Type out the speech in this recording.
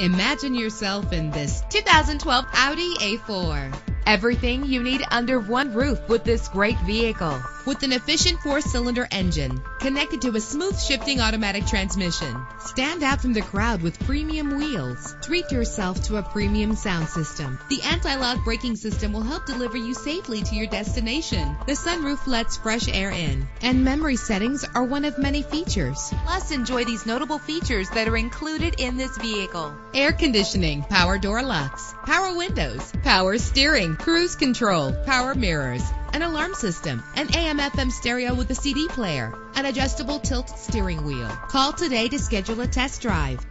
Imagine yourself in this 2012 Audi A4. Everything you need under one roof with this great vehicle. With an efficient four-cylinder engine connected to a smooth shifting automatic transmission. Stand out from the crowd with premium wheels. Treat yourself to a premium sound system. The anti-lock braking system will help deliver you safely to your destination. The sunroof lets fresh air in. And memory settings are one of many features. Plus, enjoy these notable features that are included in this vehicle. Air conditioning, power door locks, power windows, power steering, cruise control, power mirrors, an alarm system, an AM FM stereo with a CD player, an adjustable tilt steering wheel. Call today to schedule a test drive.